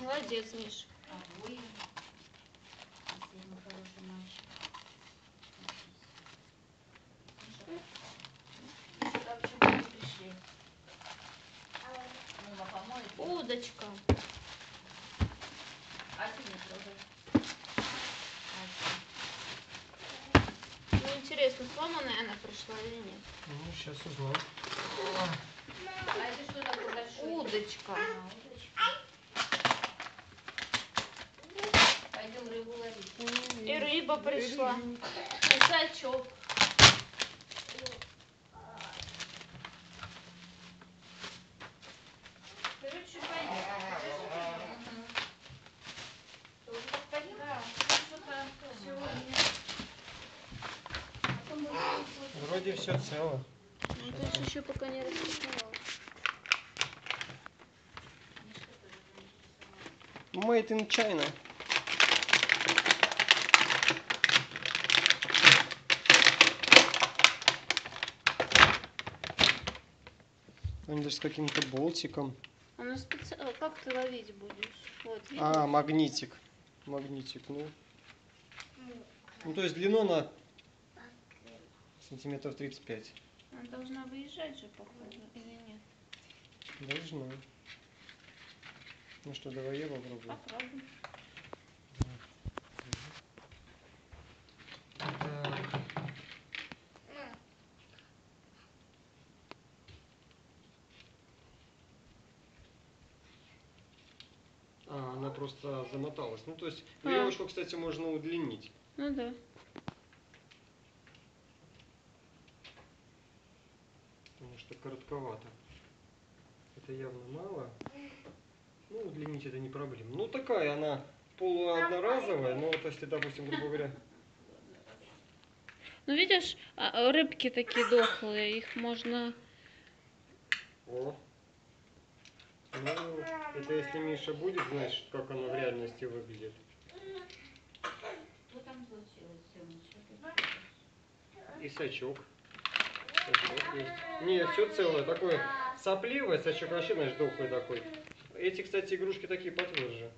Молодец. Помоет? Удочка. Ну, интересно, сломанная она пришла или нет? Ну, сейчас узнаем. А это что такое большое? Удочка. А. Пойдем рыбу ловить. И рыба пришла. И сачок. Короче, пойдем. Тоже так пойдем? Да, что-то сегодня. Вроде все цело. Ну, то есть еще пока не распаковала. Made in China. Они даже с каким-то болтиком. Она специально... Как ты ловить будешь? Вот? А, магнитик. Магнитик, ну. Ну, то есть длину на сантиметров 35. Она должна выезжать же, похоже, или нет? Должна. Ну что, давай я попробую. Попробуй. А, она просто замоталась. Ну, то есть А. веревочку, кстати, можно удлинить. Ну да. Потому что коротковато. Это явно мало. Ну, удлинить это не проблема. Ну, такая она полуодноразовая, но вот если, допустим, грубо говоря, Ну видишь, а, а, рыбки такие дохлые, их можно... о. Ну, это если Миша будет знать, как она в реальности выглядит. Что там случилось, Сёма? Что ты И сачок. Есть. Не, все целое, такое сопливое, сачок вообще, знаешь, дохлый такой. Эти, кстати, игрушки такие потверже.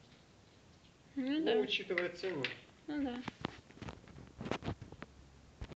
Ну Ну, да, учитывая цену. ну да.